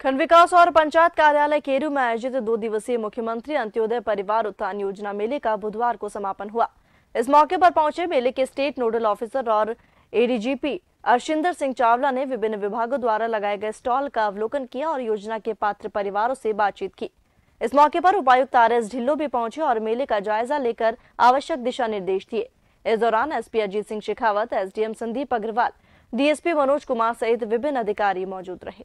खंड विकास और पंचायत कार्यालय केरू में आयोजित दो दिवसीय मुख्यमंत्री अंत्योदय परिवार उत्थान योजना मेले का बुधवार को समापन हुआ। इस मौके पर पहुँचे मेले के स्टेट नोडल ऑफिसर और एडीजीपी अर्शिंदर सिंह चावला ने विभिन्न विभागों द्वारा लगाए गए स्टॉल का अवलोकन किया और योजना के पात्र परिवारों से बातचीत की। इस मौके पर उपायुक्त आर एस ढिल्लो भी पहुँचे और मेले का जायजा लेकर आवश्यक दिशा निर्देश दिए। इस दौरान SP Ajit Singh Shekhawat SDM Sandeep Agarwal DSP Manoj Kumar सहित विभिन्न अधिकारी मौजूद रहे।